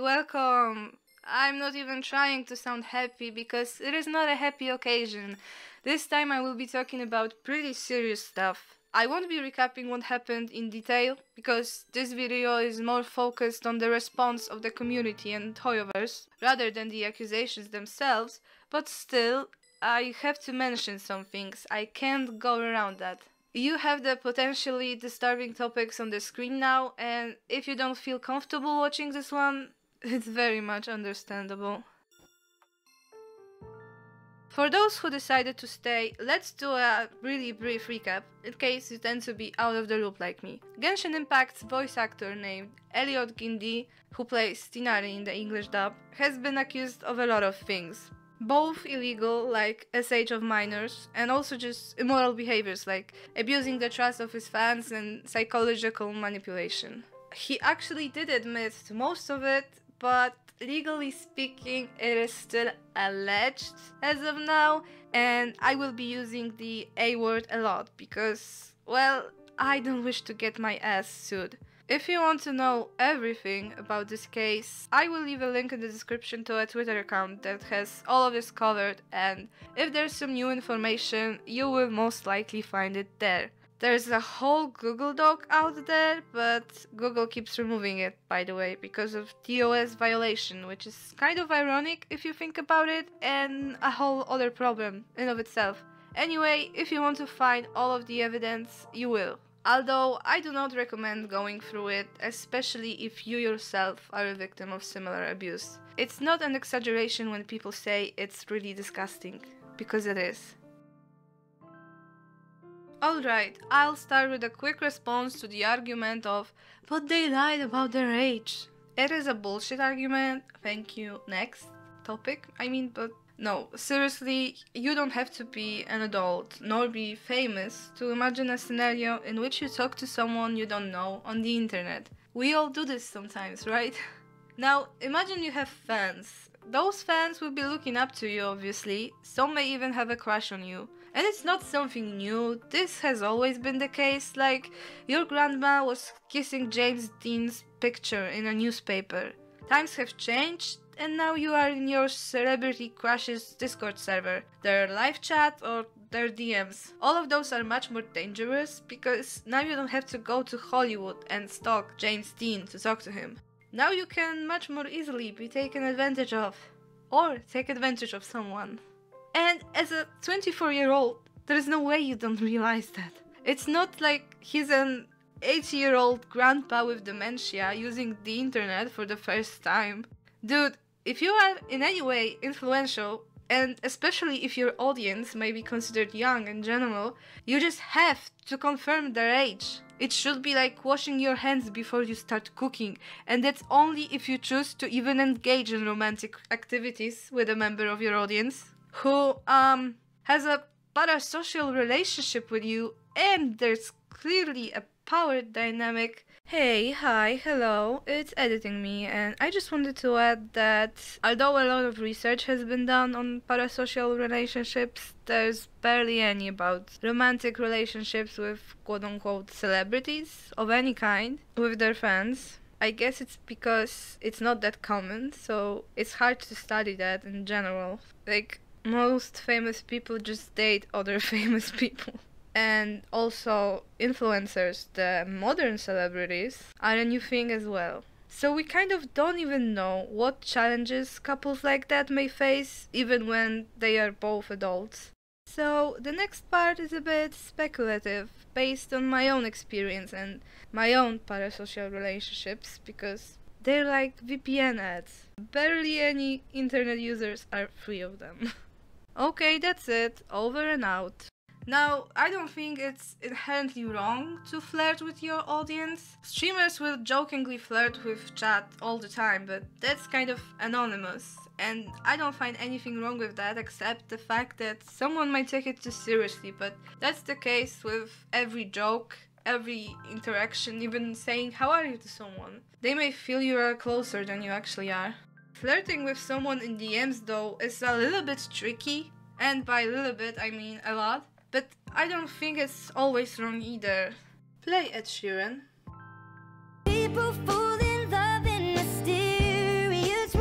welcome. I'm not even trying to sound happy because it is not a happy occasion. This time I will be talking about pretty serious stuff. I won't be recapping what happened in detail because this video is more focused on the response of the community and Hoyoverse rather than the accusations themselves, but still, I have to mention some things. I can't go around that. You have the potentially disturbing topics on the screen now, and if you don't feel comfortable watching this one, it's very much understandable. For those who decided to stay, let's do a really brief recap, in case you tend to be out of the loop like me. Genshin Impact's voice actor named Elliot Gindi, who plays Tighnari in the English dub, has been accused of a lot of things. Both illegal, like SH of minors, and also just immoral behaviors like abusing the trust of his fans and psychological manipulation. He actually did admit to most of it, but legally speaking, it is still alleged as of now, and I will be using the A word a lot because, well, I don't wish to get my ass sued. If you want to know everything about this case, I will leave a link in the description to a Twitter account that has all of this covered, and if there's some new information, you will most likely find it there. There's a whole Google Doc out there, but Google keeps removing it, by the way, because of TOS violation, which is kind of ironic if you think about it, and a whole other problem in of itself. Anyway, if you want to find all of the evidence, you will. Although I do not recommend going through it, especially if you yourself are a victim of similar abuse. It's not an exaggeration when people say it's really disgusting, because it is. Alright, I'll start with a quick response to the argument of, but they lied about their age. It is a bullshit argument, thank you. Next topic, I mean, but no, seriously, you don't have to be an adult nor be famous to imagine a scenario in which you talk to someone you don't know on the internet. We all do this sometimes, right? Now, imagine you have fans. Those fans will be looking up to you, obviously. Some may even have a crush on you. And it's not something new, this has always been the case, like your grandma was kissing James Dean's picture in a newspaper. Times have changed, and now you are in your celebrity crushes Discord server, their live chat or their DMs. All of those are much more dangerous because now you don't have to go to Hollywood and stalk James Dean to talk to him. Now you can much more easily be taken advantage of, or take advantage of someone. And as a 24 year old, there is no way you don't realize that. It's not like he's an 80 year old grandpa with dementia using the internet for the first time. Dude, if you are in any way influential, and especially if your audience may be considered young in general, you just have to confirm their age. It should be like washing your hands before you start cooking, and that's only if you choose to even engage in romantic activities with a member of your audience who um has a parasocial relationship with you and there's clearly a power dynamic. Hey, hi, hello, it's editing me, and I just wanted to add that although a lot of research has been done on parasocial relationships, there's barely any about romantic relationships with quote unquote celebrities of any kind with their fans. I guess it's because it's not that common, so it's hard to study that in general. Like, most famous people just date other famous people. And also, influencers, the modern celebrities, are a new thing as well. So we kind of don't even know what challenges couples like that may face, even when they are both adults. So the next part is a bit speculative, based on my own experience and my own parasocial relationships, because they're like VPN ads. Barely any internet users are free of them. Okay, that's it. Over and out. Now, I don't think it's inherently wrong to flirt with your audience. Streamers will jokingly flirt with chat all the time, but that's kind of anonymous. And I don't find anything wrong with that except the fact that someone might take it too seriously, but that's the case with every joke, every interaction, even saying how are you to someone. They may feel you are closer than you actually are. Flirting with someone in DMs though is a little bit tricky, and by a little bit I mean a lot, but I don't think it's always wrong either. Play Ed Sheeran. People fall in love in mysterious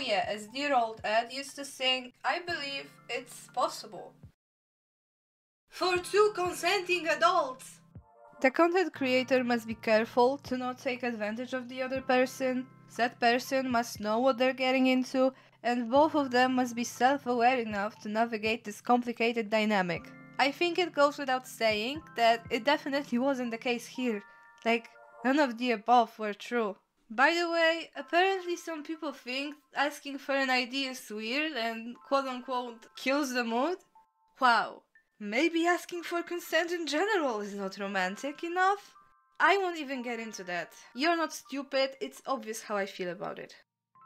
yeah, as dear old Ed used to sing, I believe it's possible. For two consenting adults! The content creator must be careful to not take advantage of the other person. That person must know what they're getting into, and both of them must be self aware enough to navigate this complicated dynamic. I think it goes without saying that it definitely wasn't the case here. Like, none of the above were true. By the way, apparently some people think asking for an ID is weird and quote unquote kills the mood. Wow, maybe asking for consent in general is not romantic enough? I won't even get into that. You're not stupid, it's obvious how I feel about it.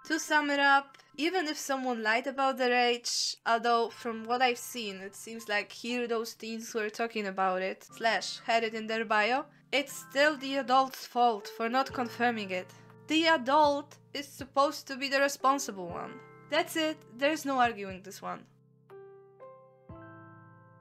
To sum it up, even if someone lied about their age, although from what I've seen, it seems like here those teens were talking about it, slash had it in their bio, it's still the adult's fault for not confirming it. The adult is supposed to be the responsible one. That's it, there's no arguing this one.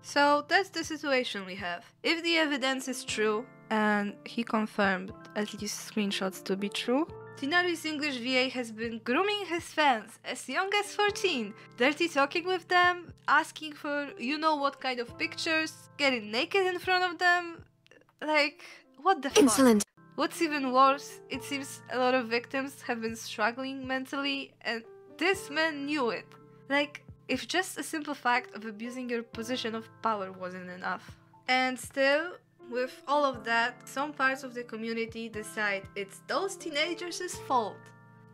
So that's the situation we have. If the evidence is true, and he confirmed at least screenshots to be true, Tighnari's English VA has been grooming his fans as young as 14, dirty talking with them, asking for you know what kind of pictures, getting naked in front of them. Like, what the Insolent. fuck? What's even worse, it seems a lot of victims have been struggling mentally, and this man knew it. Like, if just a simple fact of abusing your position of power wasn't enough. And still, with all of that, some parts of the community decide it's those teenagers' fault.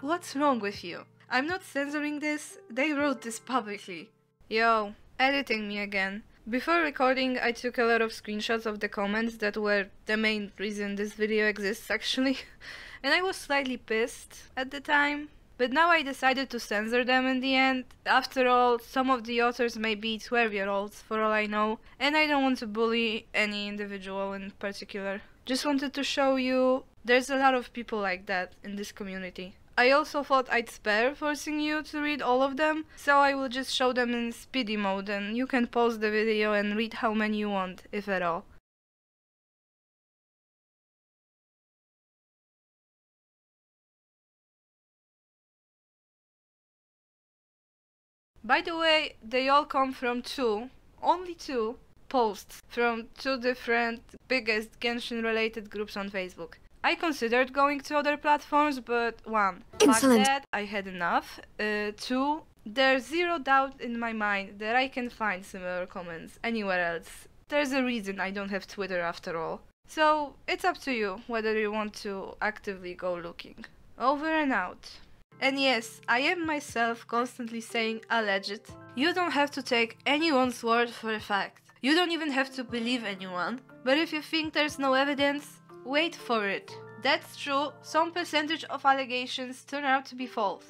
What's wrong with you? I'm not censoring this, they wrote this publicly. Yo, editing me again. Before recording, I took a lot of screenshots of the comments that were the main reason this video exists actually, and I was slightly pissed at the time. But now I decided to censor them in the end. After all, some of the authors may be 12 year olds for all I know, and I don't want to bully any individual in particular. Just wanted to show you there's a lot of people like that in this community. I also thought I'd spare forcing you to read all of them, so I will just show them in speedy mode and you can pause the video and read how many you want, if at all. By the way, they all come from two, only two, posts from two different biggest Genshin related groups on Facebook. I considered going to other platforms, but one, Insolent. that I had enough. Uh, two, there's zero doubt in my mind that I can find similar comments anywhere else. There's a reason I don't have Twitter after all. So it's up to you whether you want to actively go looking. Over and out. And yes, I am myself constantly saying alleged. You don't have to take anyone's word for a fact. You don't even have to believe anyone. But if you think there's no evidence, wait for it. That's true, some percentage of allegations turn out to be false.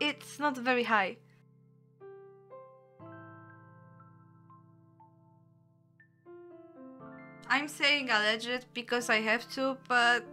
It's not very high. I'm saying alleged because I have to, but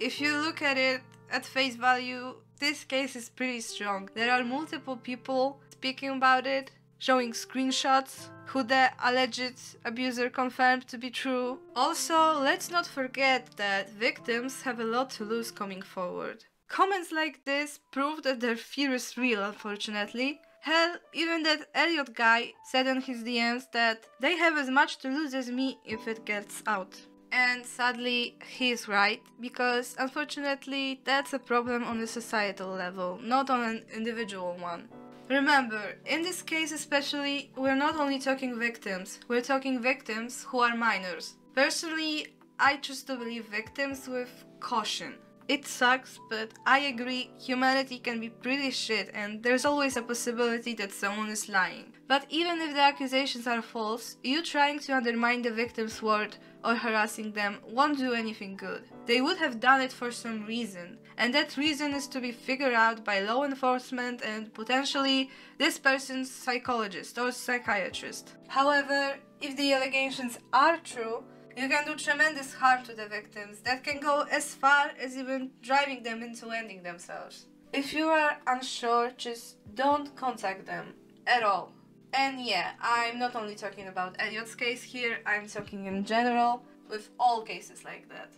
if you look at it at face value, this case is pretty strong. There are multiple people speaking about it, showing screenshots, who the alleged abuser confirmed to be true. Also, let's not forget that victims have a lot to lose coming forward. Comments like this prove that their fear is real, unfortunately. Hell, even that Elliot guy said in his DMs that they have as much to lose as me if it gets out. And sadly, he's right, because unfortunately, that's a problem on a societal level, not on an individual one. Remember, in this case especially, we're not only talking victims, we're talking victims who are minors. Personally, I choose to believe victims with caution. It sucks, but I agree, humanity can be pretty shit and there's always a possibility that someone is lying. But even if the accusations are false, you trying to undermine the victim's word or harassing them won't do anything good. They would have done it for some reason, and that reason is to be figured out by law enforcement and potentially this person's psychologist or psychiatrist. However, if the allegations are true, you can do tremendous harm to the victims that can go as far as even driving them into ending themselves. If you are unsure, just don't contact them at all. And yeah, I'm not only talking about Elliot's case here, I'm talking in general with all cases like that.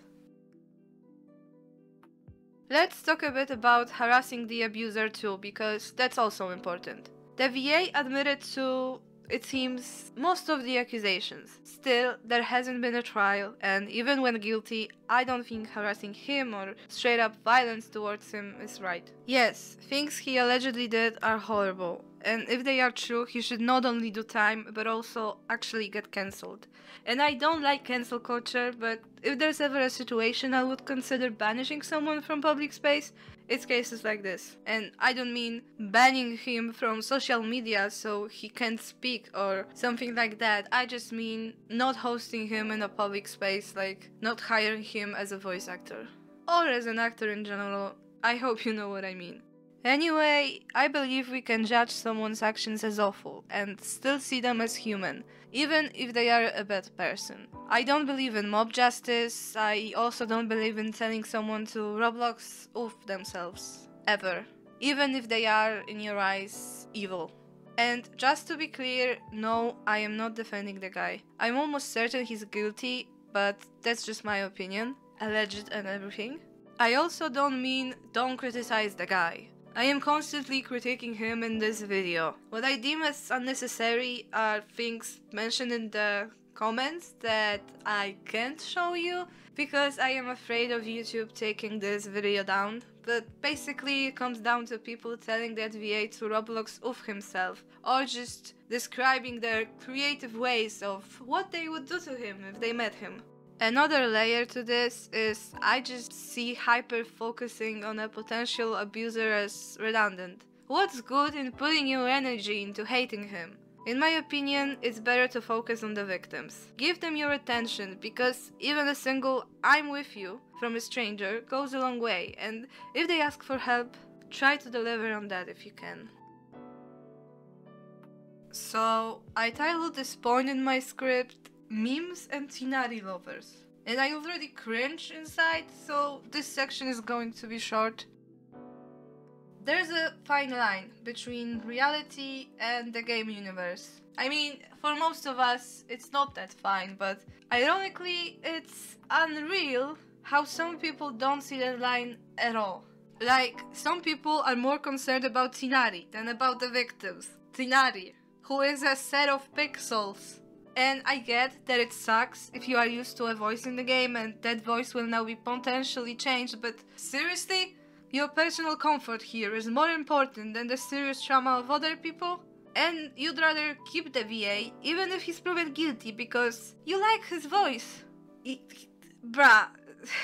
Let's talk a bit about harassing the abuser too, because that's also important. The VA admitted to it seems, most of the accusations. Still, there hasn't been a trial, and even when guilty, I don't think harassing him or straight up violence towards him is right. Yes, things he allegedly did are horrible, and if they are true, he should not only do time, but also actually get cancelled. And I don't like cancel culture, but if there's ever a situation I would consider banishing someone from public space, it's cases like this. And I don't mean banning him from social media so he can't speak or something like that. I just mean not hosting him in a public space, like not hiring him as a voice actor. Or as an actor in general. I hope you know what I mean. Anyway, I believe we can judge someone's actions as awful and still see them as human, even if they are a bad person. I don't believe in mob justice, I also don't believe in telling someone to Roblox oof themselves. Ever. Even if they are, in your eyes, evil. And just to be clear, no, I am not defending the guy. I'm almost certain he's guilty, but that's just my opinion, alleged and everything. I also don't mean don't criticize the guy. I am constantly critiquing him in this video. What I deem as unnecessary are things mentioned in the comments that I can't show you because I am afraid of YouTube taking this video down. But basically it comes down to people telling that VA to Roblox oof himself or just describing their creative ways of what they would do to him if they met him. Another layer to this is I just see hyper focusing on a potential abuser as redundant. What's good in putting your energy into hating him? In my opinion, it's better to focus on the victims. Give them your attention because even a single I'm with you from a stranger goes a long way, and if they ask for help, try to deliver on that if you can. So, I titled this point in my script memes and Tighnari lovers. And I already cringe inside, so this section is going to be short. There's a fine line between reality and the game universe. I mean, for most of us, it's not that fine, but ironically, it's unreal how some people don't see that line at all. Like, some people are more concerned about Tighnari than about the victims. Tighnari, who is a set of pixels and I get that it sucks if you are used to a voice in the game and that voice will now be potentially changed, but seriously? Your personal comfort here is more important than the serious trauma of other people? And you'd rather keep the VA even if he's proven guilty because you like his voice. It, bruh,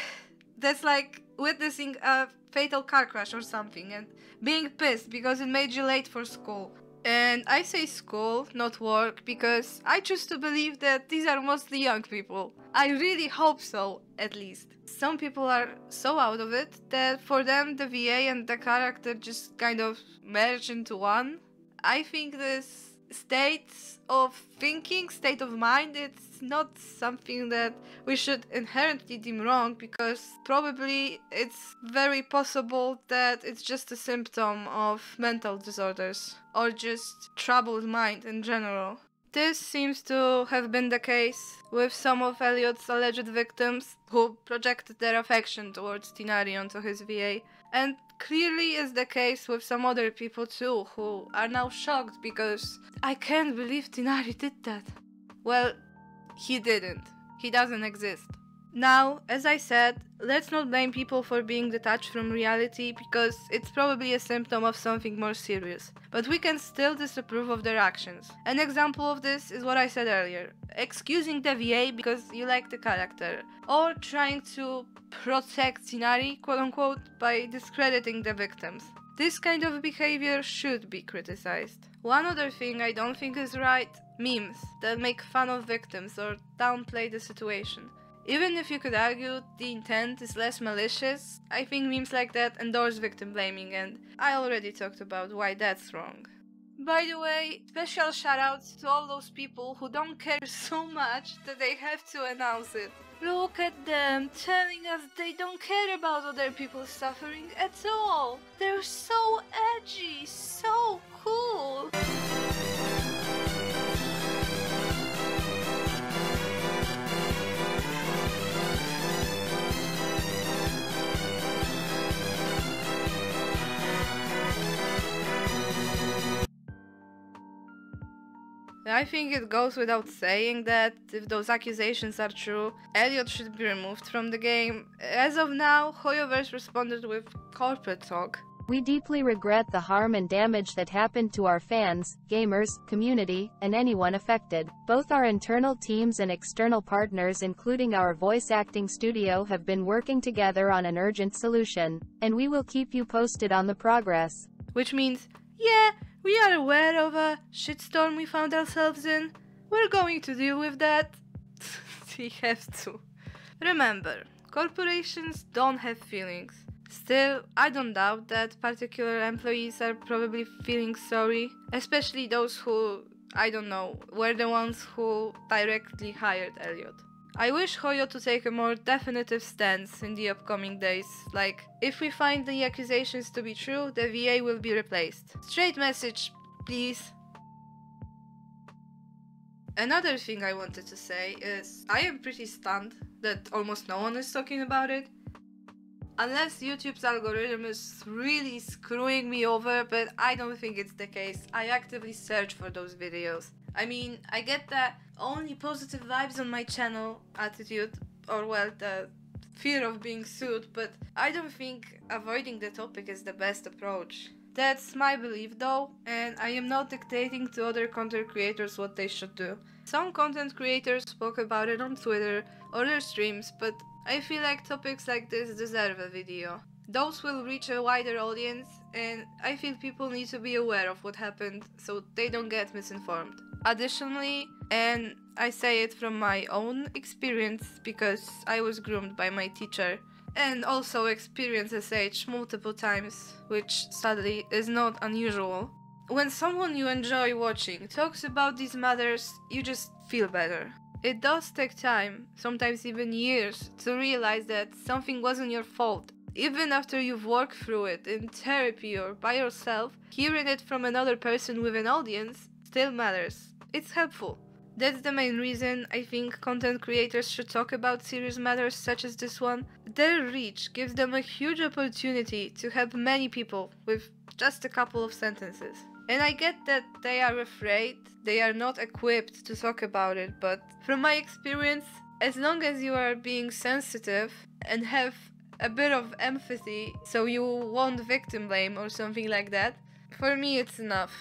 that's like witnessing a fatal car crash or something and being pissed because it made you late for school. And I say school, not work, because I choose to believe that these are mostly young people. I really hope so, at least. Some people are so out of it that for them the VA and the character just kind of merge into one. I think this state of thinking, state of mind, it's not something that we should inherently deem wrong because probably it's very possible that it's just a symptom of mental disorders or just troubled mind in general. This seems to have been the case with some of Elliot's alleged victims who projected their affection towards Tighnari onto his VA, and clearly is the case with some other people too who are now shocked because I can't believe Tighnari did that. Well, he didn't. He doesn't exist. Now, as I said, let's not blame people for being detached from reality because it's probably a symptom of something more serious. But we can still disapprove of their actions. An example of this is what I said earlier excusing the VA because you like the character, or trying to protect Tighnari, quote unquote, by discrediting the victims. This kind of behavior should be criticized. One other thing I don't think is right memes that make fun of victims or downplay the situation. Even if you could argue the intent is less malicious, I think memes like that endorse victim blaming, and I already talked about why that's wrong. By the way, special shoutouts to all those people who don't care so much that they have to announce it. Look at them telling us they don't care about other people's suffering at all. They're so edgy, I think it goes without saying that if those accusations are true, Elliot should be removed from the game. As of now, Hoyoverse responded with corporate talk. We deeply regret the harm and damage that happened to our fans, gamers, community, and anyone affected. Both our internal teams and external partners including our voice acting studio have been working together on an urgent solution, and we will keep you posted on the progress. Which means, yeah, we are aware of a shitstorm we found ourselves in. We're going to deal with that. we have to. Remember, corporations don't have feelings. Still, I don't doubt that particular employees are probably feeling sorry, especially those who, I don't know, were the ones who directly hired Elliot. I wish Hoyo to take a more definitive stance in the upcoming days, like, if we find the accusations to be true, the VA will be replaced. Straight message, please. Another thing I wanted to say is I am pretty stunned that almost no one is talking about it. Unless YouTube's algorithm is really screwing me over, but I don't think it's the case. I actively search for those videos. I mean, I get that only positive vibes on my channel attitude, or well, the fear of being sued, but I don't think avoiding the topic is the best approach. That's my belief though, and I am not dictating to other content creators what they should do. Some content creators spoke about it on Twitter or their streams, but I feel like topics like this deserve a video. Those will reach a wider audience, and I feel people need to be aware of what happened so they don't get misinformed. Additionally, and I say it from my own experience because I was groomed by my teacher, and also experienced SH multiple times, which sadly is not unusual. When someone you enjoy watching talks about these matters, you just feel better. It does take time, sometimes even years, to realize that something wasn't your fault. Even after you've worked through it in therapy or by yourself, hearing it from another person with an audience still matters. It's helpful. That's the main reason I think content creators should talk about serious matters such as this one. Their reach gives them a huge opportunity to help many people with just a couple of sentences. And I get that they are afraid, they are not equipped to talk about it, but from my experience, as long as you are being sensitive and have a bit of empathy, so you won't victim blame or something like that, for me it's enough.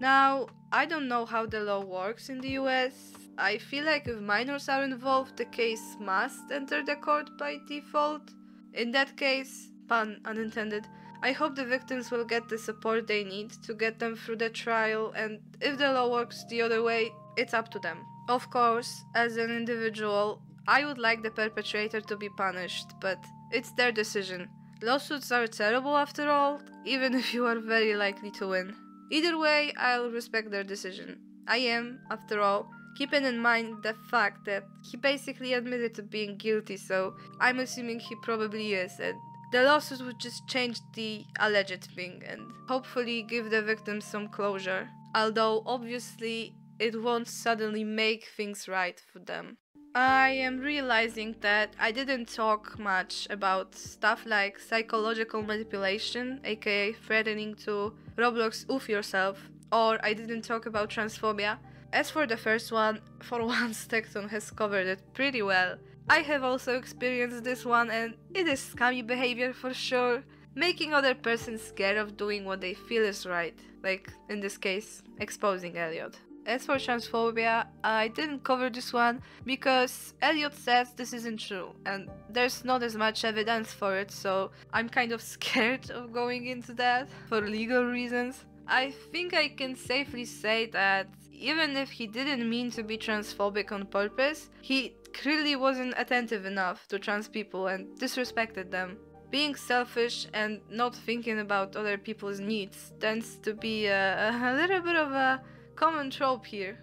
Now, I don't know how the law works in the US. I feel like if minors are involved, the case must enter the court by default. In that case, pun unintended, I hope the victims will get the support they need to get them through the trial, and if the law works the other way, it's up to them. Of course, as an individual, I would like the perpetrator to be punished, but it's their decision. Lawsuits are terrible after all, even if you are very likely to win. Either way, I'll respect their decision. I am, after all, keeping in mind the fact that he basically admitted to being guilty, so I'm assuming he probably is, and the lawsuit would just change the alleged thing and hopefully give the victims some closure, although obviously it won't suddenly make things right for them. I am realizing that I didn't talk much about stuff like psychological manipulation, aka threatening to Roblox oof yourself, or I didn't talk about transphobia. As for the first one, for once Tecton has covered it pretty well, I have also experienced this one and it is scummy behavior for sure. Making other persons scared of doing what they feel is right, like in this case, exposing Elliot. As for transphobia, I didn't cover this one because Elliot says this isn't true and there's not as much evidence for it, so I'm kind of scared of going into that for legal reasons. I think I can safely say that even if he didn't mean to be transphobic on purpose, he clearly wasn't attentive enough to trans people and disrespected them. Being selfish and not thinking about other people's needs tends to be a, a little bit of a common trope here.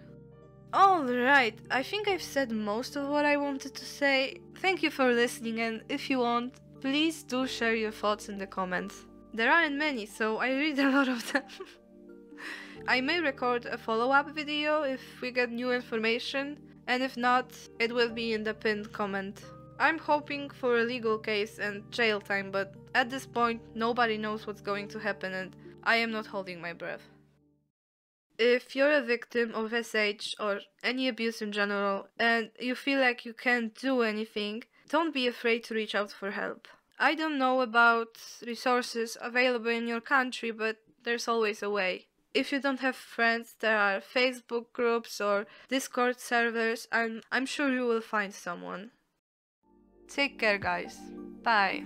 Alright, I think I've said most of what I wanted to say. Thank you for listening, and if you want, please do share your thoughts in the comments. There aren't many, so I read a lot of them. I may record a follow up video if we get new information, and if not, it will be in the pinned comment. I'm hoping for a legal case and jail time, but at this point, nobody knows what's going to happen, and I am not holding my breath. If you're a victim of SH or any abuse in general and you feel like you can't do anything, don't be afraid to reach out for help. I don't know about resources available in your country, but there's always a way. If you don't have friends, there are Facebook groups or Discord servers, and I'm sure you will find someone. Take care, guys. Bye.